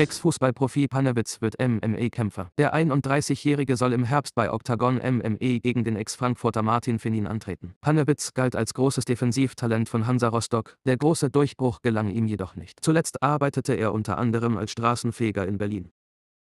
Ex-Fußballprofi Panewitz wird MMA-Kämpfer. Der 31-Jährige soll im Herbst bei Octagon MMA gegen den Ex-Frankfurter Martin Finin antreten. Panewitz galt als großes Defensivtalent von Hansa Rostock, der große Durchbruch gelang ihm jedoch nicht. Zuletzt arbeitete er unter anderem als Straßenfeger in Berlin.